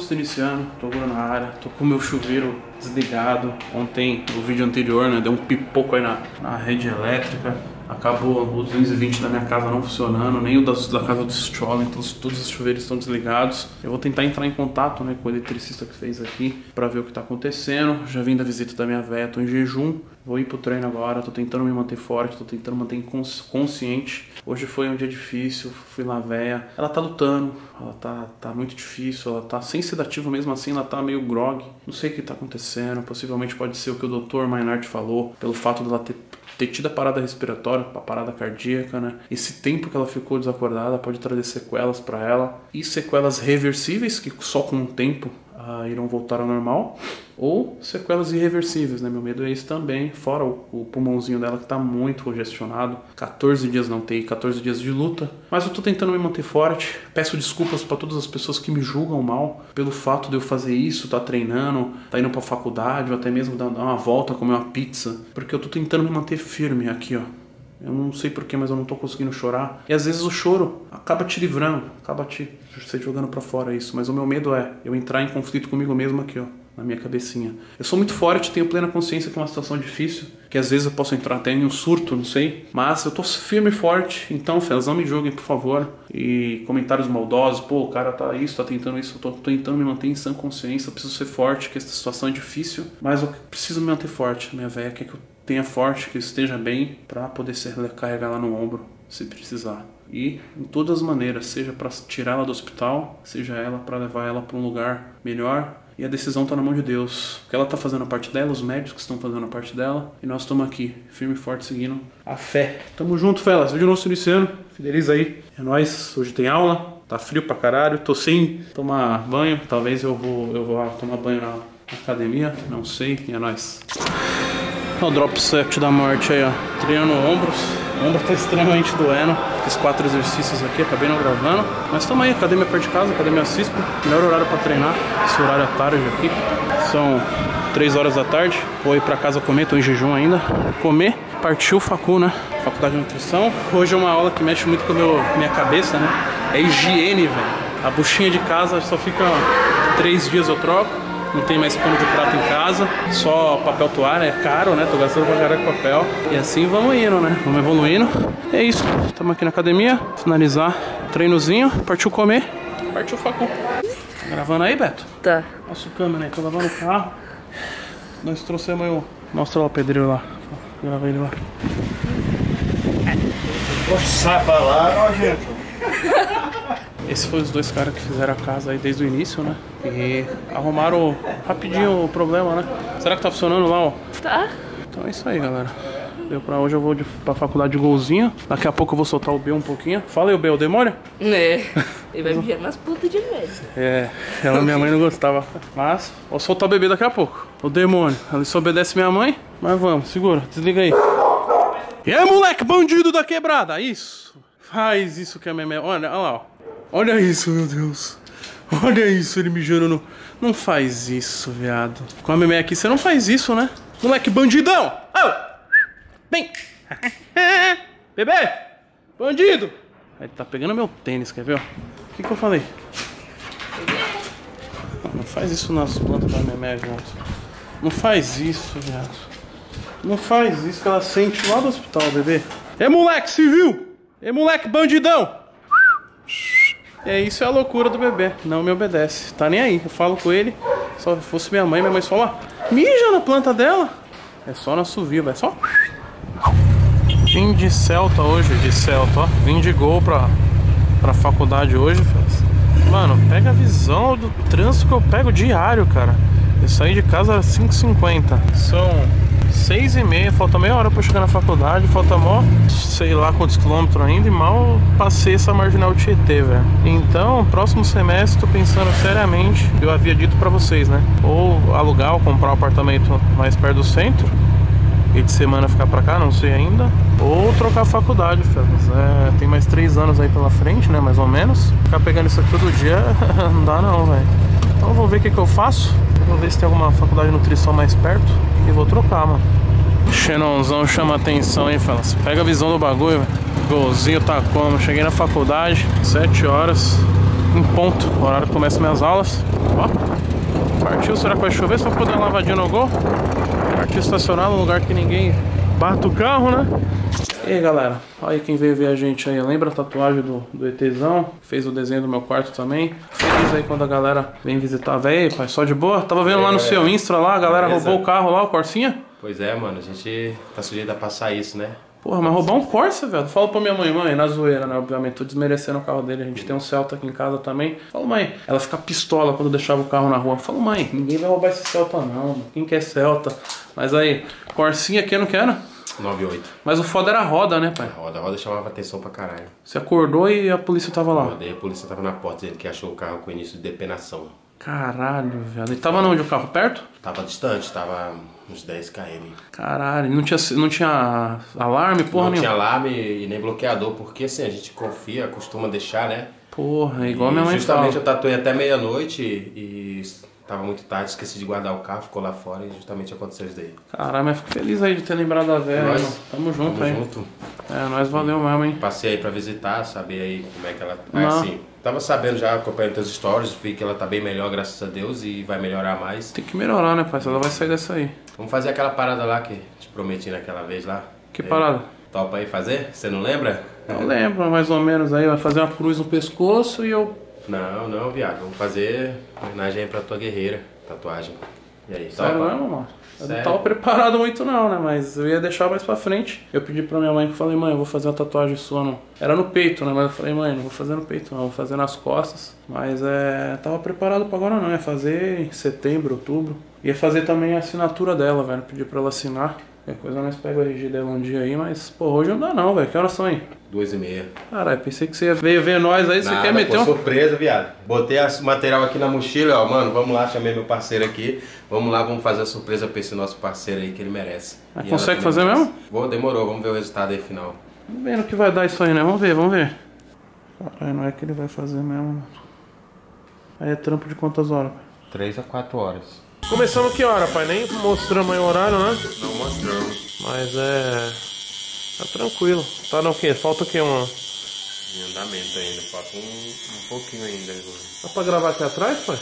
estou iniciando, tô agora na área, tô com o meu chuveiro desligado. Ontem, no vídeo anterior, né, deu um pipoco aí na, na rede elétrica. Acabou o 220 da minha casa não funcionando, nem o das, da casa do Stroll, então todos os chuveiros estão desligados. Eu vou tentar entrar em contato né, com o eletricista que fez aqui para ver o que está acontecendo. Já vim da visita da minha véia, tô em jejum. Vou ir pro treino agora, tô tentando me manter forte, tô tentando manter consciente. Hoje foi um dia difícil, fui lá véia. Ela tá lutando, ela tá, tá muito difícil, ela tá sem sedativo mesmo assim, ela tá meio grog. Não sei o que tá acontecendo, possivelmente pode ser o que o Dr. Maynard falou, pelo fato dela ter ter tido a parada respiratória, a parada cardíaca, né? Esse tempo que ela ficou desacordada pode trazer sequelas para ela e sequelas reversíveis que só com o tempo uh, irão voltar ao normal, ou sequelas irreversíveis, né? Meu medo é isso também, fora o, o pulmãozinho dela que tá muito congestionado, 14 dias não tem, 14 dias de luta, mas eu tô tentando me manter forte. Peço desculpas para todas as pessoas que me julgam mal pelo fato de eu fazer isso, tá treinando, tá indo pra faculdade, ou até mesmo dar uma volta, comer uma pizza, porque eu tô tentando me manter firme aqui, ó. Eu não sei porquê, mas eu não tô conseguindo chorar. E às vezes o choro acaba te livrando, acaba te você jogando para fora isso. Mas o meu medo é eu entrar em conflito comigo mesmo aqui, ó, na minha cabecinha. Eu sou muito forte, tenho plena consciência que é uma situação difícil, que às vezes eu posso entrar até em um surto, não sei. Mas eu tô firme e forte, então, Fels, não me julguem, por favor. E comentários maldosos, pô, o cara tá isso, tá tentando isso, eu tô, tô tentando me manter em sã consciência, eu preciso ser forte, que essa situação é difícil, mas eu preciso me manter forte. Minha velha quer que eu tenha forte, que esteja bem, para poder ser carregar lá no ombro, se precisar. E em todas as maneiras, seja para tirar ela do hospital, seja ela para levar ela para um lugar melhor. E a decisão está na mão de Deus. Porque ela está fazendo a parte dela, os médicos estão fazendo a parte dela. E nós estamos aqui, firme e forte, seguindo a fé. Tamo junto, Felas. Vídeo nosso iniciando. Fideliza aí. É nóis. Hoje tem aula. Tá frio pra caralho. Tô sem tomar banho. Talvez eu vou, eu vou tomar banho na academia. Não sei. E é nóis. O drop set da morte aí, ó. Treinando ombros. O ombro tá extremamente doendo. Fiz quatro exercícios aqui, acabei não gravando. Mas tamo aí, academia perto de casa, academia Cisco. Melhor horário pra treinar. Esse horário é tarde aqui. São 3 horas da tarde. Vou ir pra casa comer, tô em jejum ainda. Comer. Partiu facu, né? Faculdade de Nutrição. Hoje é uma aula que mexe muito com a minha cabeça, né? É higiene, velho. A buchinha de casa só fica três dias eu troco não tem mais pano de prato em casa, só papel toalha, é caro, né? Tô gastando pra caralho papel. E assim vamos indo, né? Vamos evoluindo. É isso. Estamos aqui na academia, finalizar treinozinho, partiu comer, partiu facu. Tá gravando aí, Beto? Tá. Nossa câmera aí, tô lavando o carro. Nós trouxemos aí o. Mostra lá o pedreiro lá. Grava ele lá. Poxa, sai pra lá, nojento. Esses foram os dois caras que fizeram a casa aí desde o início, né? E arrumaram rapidinho o problema, né? Será que tá funcionando lá, ó? Tá. Então é isso aí, galera. Deu pra hoje eu vou de, pra faculdade de golzinho. Daqui a pouco eu vou soltar o B um pouquinho. Fala aí, o B, o demônio? É. Ele vai me umas putas de medo. É, ela, minha mãe não gostava. Mas, vou soltar o bebê daqui a pouco. O demônio. Ele só obedece minha mãe. Mas vamos, segura, desliga aí. E aí, moleque, bandido da quebrada. Isso. Faz isso que é minha. Olha, olha lá, ó. Olha isso, meu Deus. Olha isso, ele mijando no... Não faz isso, viado. Com a meme aqui, você não faz isso, né? Moleque bandidão! Oh! Vem! Bebê! Bandido! Ele tá pegando meu tênis, quer ver? O que que eu falei? Não faz isso nas plantas da meme, junto. Não faz isso, viado. Não faz isso que ela sente lá do hospital, bebê. É moleque civil! É moleque bandidão! É isso é a loucura do bebê. Não me obedece. Tá nem aí. Eu falo com ele. Só se fosse minha mãe, minha mãe fala, mija na planta dela. É só na suvia, vai só. Vim de Celta hoje, de Celta, ó. Vim de gol pra, pra faculdade hoje, Mano, pega a visão do trânsito que eu pego diário, cara. Eu saí de casa às 5h50. São seis e meia, falta meia hora pra chegar na faculdade, falta mó, sei lá quantos quilômetros ainda e mal passei essa marginal Tietê, velho. Então, próximo semestre, tô pensando seriamente, eu havia dito pra vocês, né? Ou alugar ou comprar um apartamento mais perto do centro e de semana ficar pra cá, não sei ainda. Ou trocar a faculdade, Fernandes. É, tem mais três anos aí pela frente, né? Mais ou menos. Ficar pegando isso aqui todo dia não dá não, velho. Então vou ver o que, que eu faço. Vou ver se tem alguma faculdade de nutrição mais perto. E vou trocar, mano. Xenonzão chama atenção, hein, Felas? Pega a visão do bagulho, velho. Golzinho tá como? Cheguei na faculdade, 7 horas. em ponto, horário que começa minhas aulas. Ó, partiu, será que vai chover? Só pra dar uma lavadinha no gol. Partiu estacionar num lugar que ninguém bata o carro, né? E aí galera, olha quem veio ver a gente aí. Lembra a tatuagem do, do ETzão? Fez o desenho do meu quarto também. Feliz aí quando a galera vem visitar. Véi, pai, só de boa? Tava vendo lá no seu Insta lá, a galera Beleza. roubou o carro lá, o Corsinha. Pois é, mano, a gente tá sujeito a passar isso, né? Porra, mas roubar um Corsa, velho. Falo pra minha mãe, mãe, na zoeira, né? Obviamente, tô desmerecendo o carro dele. A gente tem um Celta aqui em casa também. Falo, mãe, ela fica pistola quando deixava o carro na rua. Falo, mãe, ninguém vai roubar esse Celta não, mano. Quem quer Celta? Mas aí, Corsinha aqui eu não quero. 98. Mas o foda era a roda, né, pai? A roda, a roda chamava atenção pra caralho. Você acordou e a polícia tava lá. Daí a polícia tava na porta dele que achou o carro com início de depenação. Caralho, velho. Ele tava onde o carro? Perto? Tava distante, tava uns 10 km. Caralho, não tinha, não tinha alarme, porra não nenhuma. tinha alarme e nem bloqueador, porque assim, a gente confia, costuma deixar, né? Porra, é igual E minha mãe Justamente fala. eu tatuei até meia-noite e tava muito tarde, esqueci de guardar o carro, ficou lá fora e justamente aconteceu isso daí. Caralho, mas fico feliz aí de ter lembrado da velha. Nós-. Tamo junto Tamo aí. junto. É, nós valeu mesmo, hein? Passei aí pra visitar, saber aí como é que ela tá. Assim, tava sabendo já, acompanhando teus stories, vi que ela tá bem melhor, graças a Deus, e vai melhorar mais. Tem que melhorar, né, pai? Ela vai sair dessa aí. Vamos fazer aquela parada lá que te prometi naquela vez lá. Que Aí, parada? Topa aí fazer? Você não lembra? Eu lembro, mais ou menos aí, vai fazer uma cruz no pescoço e eu. Não, não, viado. Vamos fazer homenagem aí pra tua guerreira, tatuagem. E aí, Sério topa? mesmo, mano? Eu não Sério? tava preparado muito não, né? Mas eu ia deixar mais pra frente. Eu pedi pra minha mãe que falei, mãe, eu vou fazer uma tatuagem sua no... Era no peito, né? Mas eu falei, mãe, não vou fazer no peito não, vou fazer nas costas. Mas é. Tava preparado pra agora não, ia fazer em setembro, outubro. Ia fazer também a assinatura dela, velho. Pedi pra ela assinar. Qualquer coisa nós pega o RG dela um dia aí, mas, pô, hoje não dá não, velho. Que horas são aí? Duas e meia. Caralho, pensei que você ia ver, ver nós aí, você Nada, quer meter pô, um. surpresa, viado. Botei esse material aqui na mochila, ó, mano, vamos lá, chamei meu parceiro aqui. Vamos lá, vamos fazer a surpresa pra esse nosso parceiro aí que ele merece. Ah, consegue fazer merece. mesmo? Vou, demorou, vamos ver o resultado aí final. Vamos ver no que vai dar isso aí, né? Vamos ver, vamos ver. Caralho, não é que ele vai fazer mesmo. mano. Aí é trampo de quantas horas? pai? Três a quatro horas. Começamos que hora, pai? Nem mostramos aí o horário, né? Não mostramos. Mas é. Tá tranquilo. Tá no quê? Falta o quê? Uma... Em andamento ainda, falta um, um pouquinho ainda. Dá pra gravar aqui atrás, pai?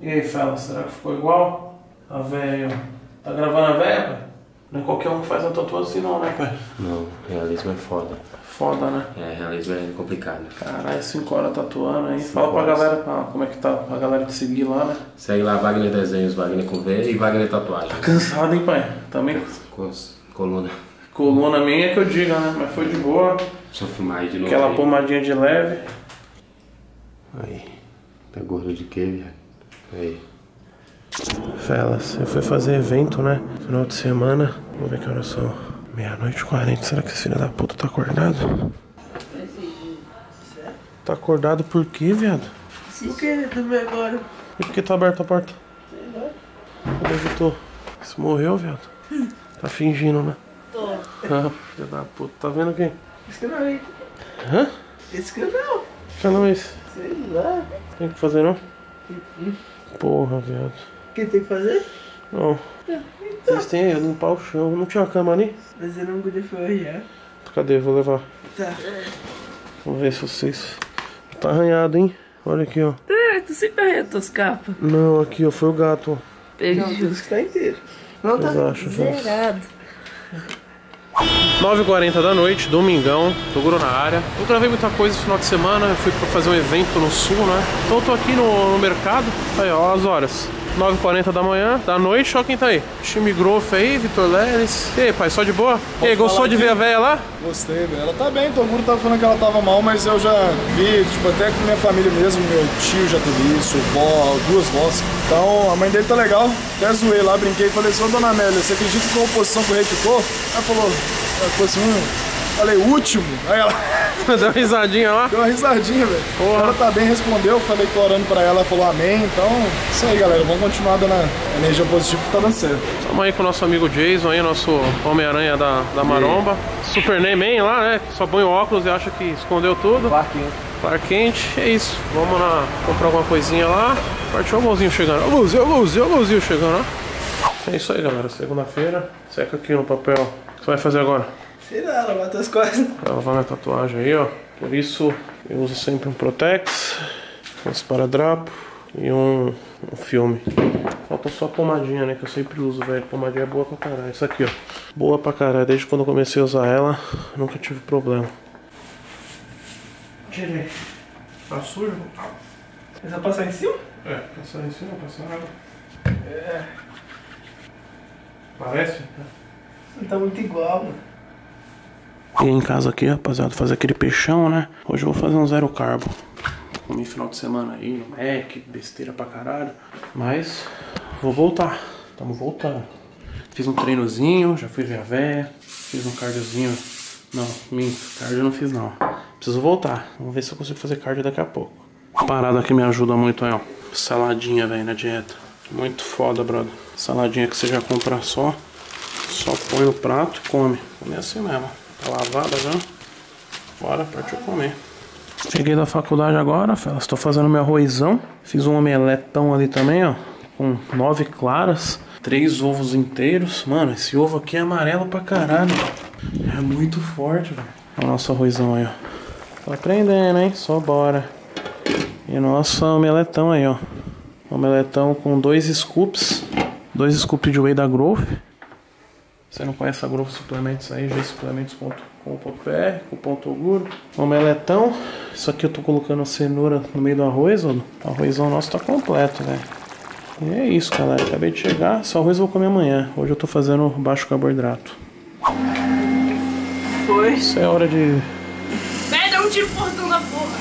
E aí, Fela, será que ficou igual? A velha. Tá gravando a velha, pai? Não é qualquer um que faz a tatuagem assim, não, né, pai? Não, realismo é foda. Foda, né? É, realismo é complicado. Caralho, 5 horas tatuando aí. Fala pra horas. galera ah, como é que tá, pra galera te seguir lá, né? Segue lá Wagner Desenhos, Wagner com V e Wagner Tatuagem. Cansado, hein, pai? Também Com coluna. coluna minha é que eu diga, né? Mas foi de boa. Eu filmar aí de novo. Aquela aí. pomadinha de leve. Aí. Tá gordo de quê, viado? Aí. Felas, eu fui fazer evento, né? Final de semana. Vamos ver que horas são. Meia-noite e 40. Será que esse filho da puta tá acordado? Tá acordado por quê, viado? Por que dormir agora? E por que tá aberta a porta? Cadê que tô? Você morreu, viado? Tá fingindo, né? Tô. Ah, filho da puta. Tá vendo quem? Esse canal aí. Hã? Esse canal. Que não é esse? Sei lá. Tem que fazer, não? Porra, viado. O que tem que fazer? Não. Vocês têm aí, limpar o chão. Não tinha uma cama ali? Mas eu não podia ferrar. Cadê? Vou levar. Tá. Vamos ver se vocês. Tá arranhado, hein? Olha aqui, ó. Ah, tu sempre arranha tuas capas. Não, aqui, ó. Foi o gato, ó. Pega justo. tá inteiro. Não tá Vocês acham, Fels? zerado. 9h40 da noite, domingão, Toguro na área. Eu gravei muita coisa esse final de semana, eu fui pra fazer um evento no sul, né? Então eu tô aqui no, no mercado. Aí, ó, as horas. 9h40 da manhã, da noite, ó quem tá aí. Time Groff aí, Vitor Leles. E aí, pai, só de boa? E aí, gostou de ver a véia lá? Gostei, velho. Ela tá bem, todo mundo tava falando que ela tava mal, mas eu já vi, tipo, até com minha família mesmo, meu tio já teve isso, vó, duas vós. Então a mãe dele tá legal. Até zoei lá, brinquei e falei assim, ô dona Amélia, você acredita que a oposição que o rei ficou? Ela falou, ela falou assim, hum. Falei, último. Aí ela Deu uma risadinha lá. deu uma risadinha, velho. Ela tá bem, respondeu, falei, tô orando pra ela, falou amém. Então, isso aí, galera. Vamos continuar dando a energia positiva que tá dando certo. Estamos aí com o nosso amigo Jason aí, nosso Homem-Aranha da, da Maromba. Superman lá, né? Só põe o óculos e acha que escondeu tudo. Clark Kent, é isso. Vamos lá comprar alguma coisinha lá. Partiu o golzinho chegando. Ó o golzinho, o golzinho, o golzinho chegando, ó. É isso aí, galera. Segunda-feira. Seca aqui no papel. O que você vai fazer agora? Sei lá, lavar tuas coisas. Vai lavar minha tatuagem aí, ó. Por isso, eu uso sempre um Protex, um esparadrapo e um, um filme. Falta só a pomadinha, né? Que eu sempre uso, velho. Pomadinha é boa pra caralho. Isso aqui, ó. Boa pra caralho. Desde quando eu comecei a usar ela, nunca tive problema. Tirei. Tá sujo? Precisa passar em cima? É, passar em cima, passar água. É. Parece? Tá muito igual, mano. E em casa aqui, rapaziada, fazer aquele peixão, né? Hoje eu vou fazer um zero carbo. Comi final de semana aí no Mac, besteira pra caralho. Mas vou voltar. Tamo voltando. Fiz um treinozinho, já fui ver a véia. Fiz um cardiozinho. Não, minto, cardio eu não fiz não. Preciso voltar. Vamos ver se eu consigo fazer cardio daqui a pouco. Parada que me ajuda muito aí, ó. Saladinha, velho, na dieta. Muito foda, brother. Saladinha que você já compra só. Só põe no prato e come. Come assim mesmo. Tá lavada já. Bora, partiu comer. Cheguei da faculdade agora, fellas. Tô fazendo meu arrozão. Fiz um omeletão ali também, ó. Com nove claras. Três ovos inteiros. Mano, esse ovo aqui é amarelo pra caralho. É muito forte, velho. Olha o nosso arrozão aí, ó. Tá aprendendo, hein? Só bora. E nosso omeletão aí, ó. Omeletão com dois scoops. Dois scoops de whey da Growth. Você não conhece a Growth Suplementos aí, gsuplementos.com.br, com ponto orgulho. Omeletão. Isso aqui eu tô colocando cenoura no meio do arroz, ó. O arrozão nosso tá completo, velho. E é isso, galera. Acabei de chegar. Só arroz eu vou comer amanhã. Hoje eu tô fazendo baixo carboidrato. Foi. Isso é hora de. Merda, um tiro portão da porra.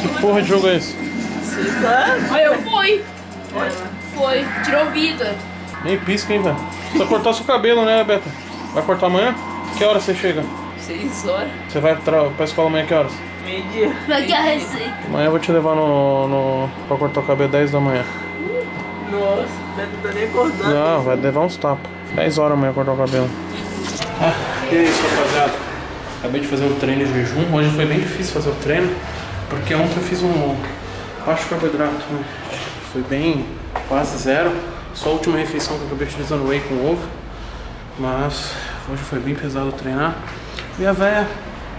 Que porra de jogo é esse? Sei lá. Olha, eu fui. Foi. Tirou vida. Nem pisca, hein, velho. Precisa cortar seu cabelo, né, Beto? Vai cortar amanhã? Que hora você chega? Seis horas. Você vai pra, pra escola amanhã que horas? Meio dia. Daqui a receita. Amanhã eu vou te levar no, no pra cortar o cabelo 10 da manhã. Nossa, o Beto tá nem acordando. Não, vai levar uns tapas. 10 horas amanhã cortar o cabelo. Ah, e é isso, rapaziada. Acabei de fazer o treino de jejum. Hoje foi bem difícil fazer o treino, porque ontem eu fiz um baixo carboidrato. Né? Foi bem quase zero. Só a última refeição que eu acabei utilizando whey com ovo. Mas hoje foi bem pesado treinar. E a véia,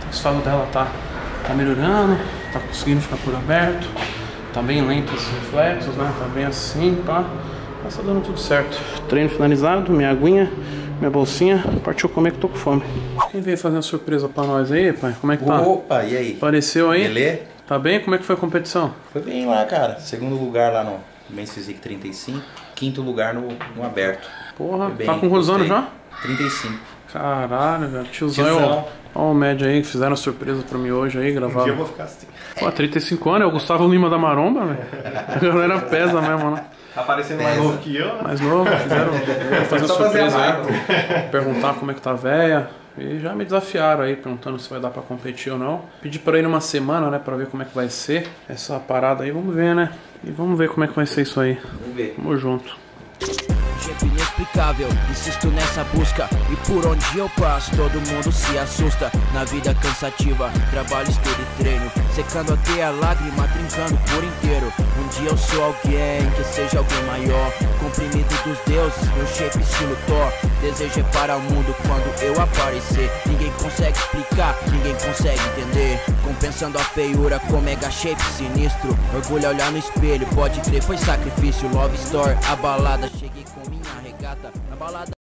o estado dela tá, tá melhorando, tá conseguindo ficar por aberto. Tá bem lento os reflexos, né? Tá bem assim, pá. Mas tá dando tudo certo. Treino finalizado, minha aguinha, minha bolsinha. Partiu comer que tô com fome. Quem veio fazer uma surpresa pra nós aí, pai? Como é que tá? Opa, e aí? Apareceu aí? Beleza? Tá bem? Como é que foi a competição? Foi bem lá, cara. Segundo lugar lá no Men's Physique 35. Quinto lugar no, no aberto. Porra, bem, tá com quantos anos já? 35. Caralho, velho. Tiozão. Tiozão. Ó o médio aí que fizeram surpresa pra mim hoje aí, Um dia eu vou ficar assim. Pô, 35 anos, é o Gustavo Lima da Maromba, velho. A galera pesa mesmo, né? Tá parecendo mais novo que eu, né? Mais novo, fizeram fazer surpresa aí. Perguntar como é que tá a véia. E já me desafiaram aí, perguntando se vai dar pra competir ou não. Pedi pra ir numa semana, né, pra ver como é que vai ser essa parada aí. Vamos ver, né? E vamos ver como é que vai ser isso aí. Vamos ver. Tamo junto. Jeito inexplicável, insisto nessa busca E por onde eu passo todo mundo se assusta Na vida cansativa, trabalho, estudo e treino Secando até a lágrima, trincando por inteiro Um dia eu sou alguém, que seja alguém maior Comprimido dos deuses, meu shape estilo Thor. Desejo é para o mundo quando eu aparecer. Ninguém consegue explicar, ninguém consegue entender. Compensando a feiura com mega shape sinistro. Orgulho a olhar no espelho, pode crer, foi sacrifício. Love Story, a balada, cheguei com minha regata. Na balada